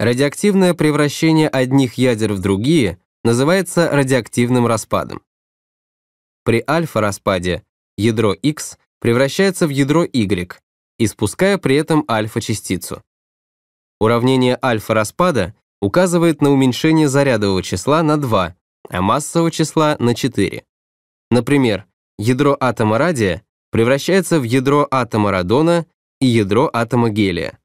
Радиоактивное превращение одних ядер в другие называется радиоактивным распадом. При альфа-распаде ядро X превращается в ядро Y, испуская при этом альфа-частицу. Уравнение альфа-распада указывает на уменьшение зарядового числа на 2, а массового числа на 4. Например, ядро атома радия превращается в ядро атома радона и ядро атома гелия.